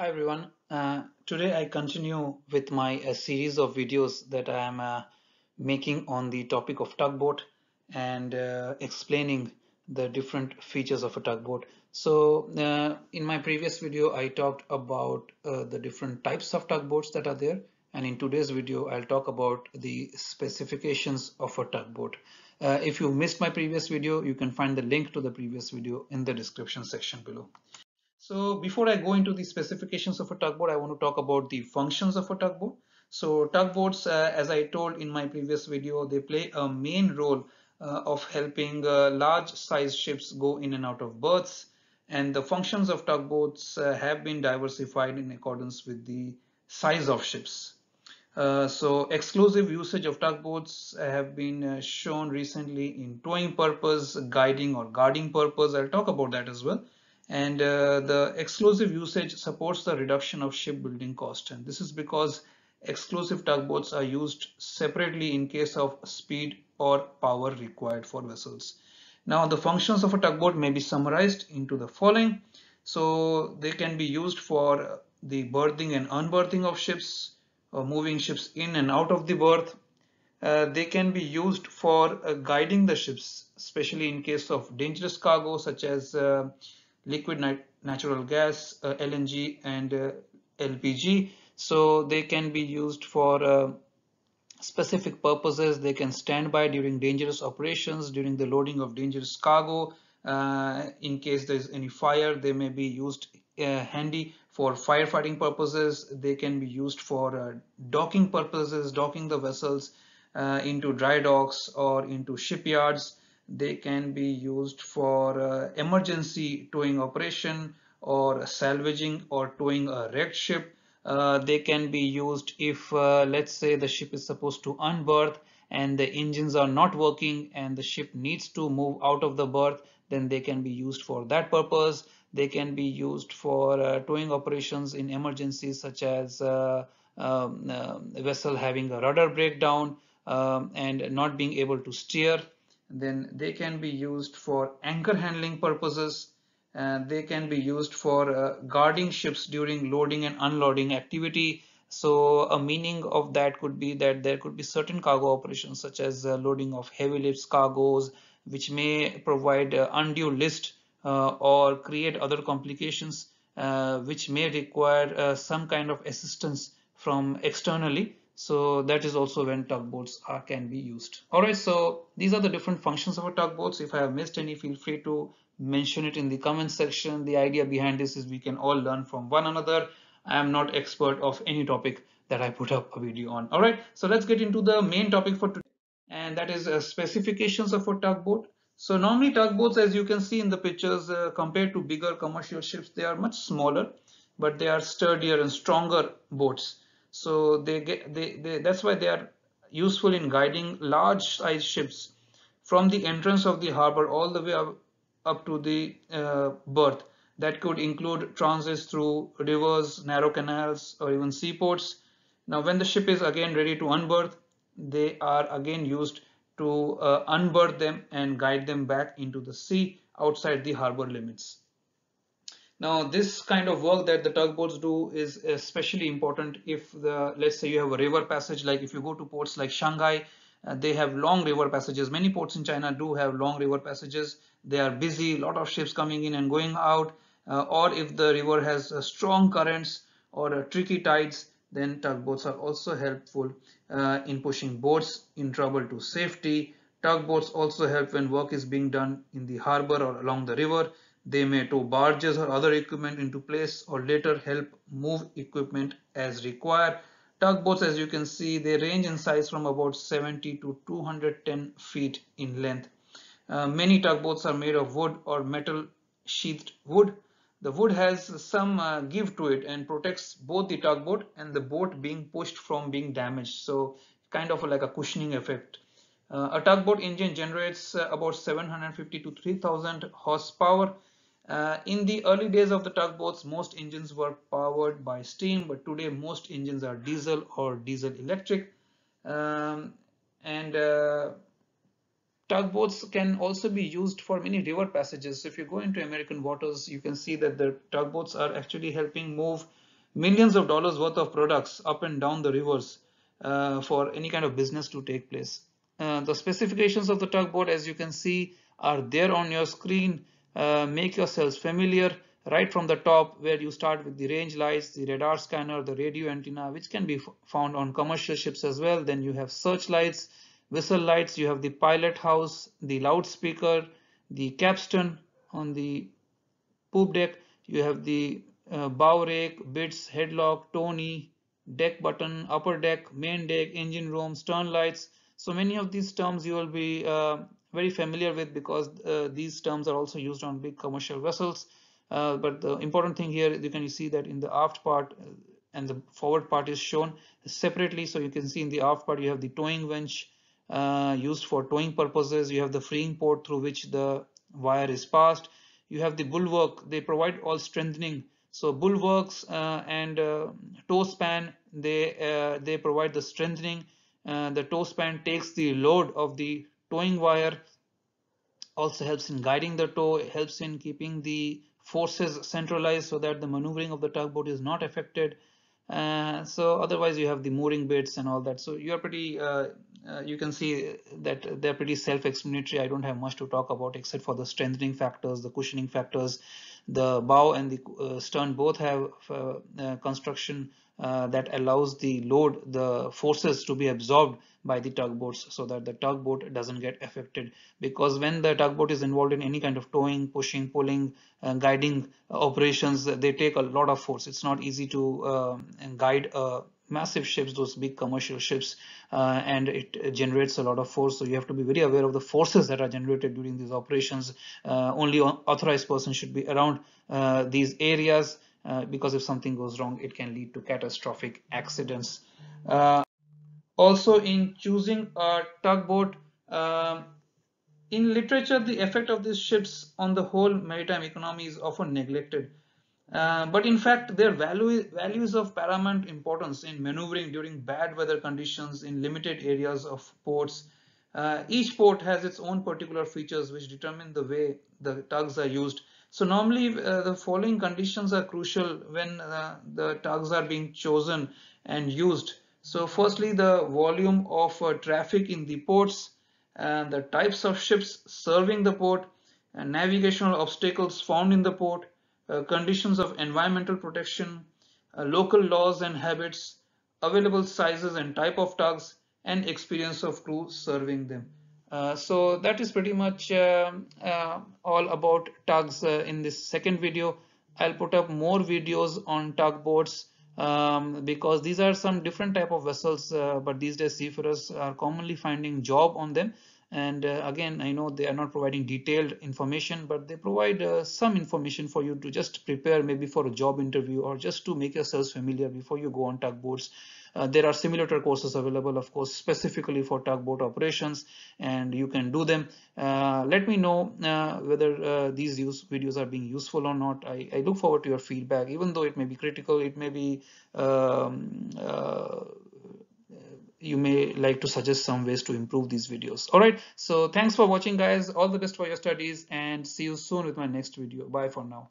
Hi everyone. Uh, today I continue with my uh, series of videos that I am uh, making on the topic of tugboat and uh, explaining the different features of a tugboat. So uh, in my previous video I talked about uh, the different types of tugboats that are there and in today's video I'll talk about the specifications of a tugboat. if you missed my previous video you can find the link to the previous video in the description section below. So before I go into the specifications of a tugboat, I want to talk about the functions of a tugboat. So tugboats, uh, as I told in my previous video, they play a main role uh, of helping uh, large size ships go in and out of berths. And the functions of tugboats uh, have been diversified in accordance with the size of ships. Uh, so exclusive usage of tugboats have been uh, shown recently in towing purpose, guiding or guarding purpose. I'll talk about that as well and uh, the exclusive usage supports the reduction of shipbuilding cost and this is because exclusive tugboats are used separately in case of speed or power required for vessels. Now the functions of a tugboat may be summarized into the following. So they can be used for the berthing and unberthing of ships, or moving ships in and out of the berth. Uh, they can be used for uh, guiding the ships, especially in case of dangerous cargo such as uh, liquid nat natural gas, uh, LNG and uh, LPG. So they can be used for uh, specific purposes. They can stand by during dangerous operations, during the loading of dangerous cargo. Uh, in case there's any fire, they may be used uh, handy for firefighting purposes. They can be used for docking purposes, docking the vessels into dry docks or into shipyards they can be used for uh, emergency towing operation or salvaging or towing a wrecked ship. Uh, they can be used if uh, let's say the ship is supposed to unberth and the engines are not working and the ship needs to move out of the berth then they can be used for that purpose. They can be used for uh, towing operations in emergencies such as uh, um, uh, vessel having a rudder breakdown um, and not being able to steer then they can be used for anchor handling purposes they can be used for uh, guarding ships during loading and unloading activity. So a meaning of that could be that there could be certain cargo operations such as uh, loading of heavy lifts cargoes which may provide uh, undue list uh, or create other complications uh, which may require some kind of assistance from externally so that is also when tugboats are, can be used. All right, so these are the different functions of a tugboats. If I have missed any, feel free to mention it in the comment section. The idea behind this is we can all learn from one another. I am not expert of any topic that I put up a video on. All right, so let's get into the main topic for today, and that is uh, specifications of a tugboat. So normally tugboats, as you can see in the pictures, uh, compared to bigger commercial ships, they are much smaller, but they are sturdier and stronger boats so they get they, they that's why they are useful in guiding large size ships from the entrance of the harbor all the way up, up to the uh, berth. That could include transits through rivers narrow canals or even seaports. Now when the ship is again ready to unberth they are again used to uh, unberth them and guide them back into the sea outside the harbor limits now this kind of work that the tugboats do is especially important if the let's say you have a river passage like if you go to ports like Shanghai uh, they have long river passages. Many ports in China do have long river passages. They are busy a lot of ships coming in and going out. Uh, or if the river has uh, strong currents or uh, tricky tides then tugboats are also helpful uh, in pushing boats in trouble to safety. Tugboats also help when work is being done in the harbor or along the river they may tow barges or other equipment into place or later help move equipment as required. Tugboats, as you can see, they range in size from about 70 to 210 feet in length. Uh, many tugboats are made of wood or metal sheathed wood. The wood has some uh, give to it and protects both the tugboat and the boat being pushed from being damaged. So kind of like a cushioning effect. Uh, a tugboat engine generates uh, about 750 to 3000 horsepower uh, in the early days of the tugboats, most engines were powered by steam, but today most engines are diesel or diesel electric. Um, and uh, tugboats can also be used for many river passages. If you go into American waters, you can see that the tugboats are actually helping move millions of dollars worth of products up and down the rivers uh, for any kind of business to take place. Uh, the specifications of the tugboat as you can see are there on your screen. Uh, make yourselves familiar right from the top where you start with the range lights, the radar scanner, the radio antenna, which can be found on commercial ships as well. Then you have searchlights, whistle lights, you have the pilot house, the loudspeaker, the capstan on the poop deck, you have the uh, bow rake, bitts, headlock, toney, deck button, upper deck, main deck, engine room, stern lights. So many of these terms you will be uh, very familiar with because uh, these terms are also used on big commercial vessels. Uh, but the important thing here, you can see that in the aft part uh, and the forward part is shown separately. So you can see in the aft part, you have the towing winch uh, used for towing purposes. You have the freeing port through which the wire is passed. You have the bulwark. They provide all strengthening. So bulwarks uh, and uh, tow span, they, they provide the strengthening. the tow span takes the load of the towing wire also helps in guiding the tow, helps in keeping the forces centralized so that the maneuvering of the tugboat is not affected. Uh, so otherwise you have the mooring bitts and all that. So you're pretty, uh, uh, you can see that they're pretty self-explanatory. I don't have much to talk about except for the strengthening factors, the cushioning factors. The bow and the uh, stern both have uh, uh, that allows the load, the forces to be absorbed by the tugboats so that the tugboat doesn't get affected. Because when the tugboat is involved in any kind of towing pushing pulling uh, guiding operations they take a lot of force. It's not easy to uh, guide uh, massive ships those big commercial ships uh, and it generates a lot of force. So you have to be very aware of the forces that are generated during these operations. Only authorized person should be around these areas because if something goes wrong it can lead to catastrophic accidents. Also in choosing a tugboat um, in literature the effect of these ships on the whole maritime economy is often neglected. Uh, but in fact their value, values of paramount importance in maneuvering during bad weather conditions in limited areas of ports uh, each port has its own particular features which determine the way the tugs are used. So normally uh, the following conditions are crucial when uh, the tugs are being chosen and used. So firstly, the volume of uh, traffic in the ports and the types of ships serving the port and navigational obstacles found in the port, uh, conditions of environmental protection, uh, local laws and habits, available sizes and type of tugs, and experience of crew serving them. Uh, so that is pretty much um, uh, all about tugs uh, in this second video. I'll put up more videos on tugboats um, because these are some different type of vessels uh, but these days seafarers are commonly finding job on them and uh, again I know they are not providing detailed information but they provide uh, some information for you to just prepare maybe for a job interview or just to make yourselves familiar before you go on tugboats uh, there are simulator courses available, of course, specifically for tugboat operations, and you can do them. Uh, let me know uh, whether uh, these use videos are being useful or not. I, I, look forward to your feedback, even though it may be critical, it may be um, you may like to suggest some ways to improve these videos. All right, so thanks for watching guys. All the best for your studies and see you soon with my next video. Bye for now.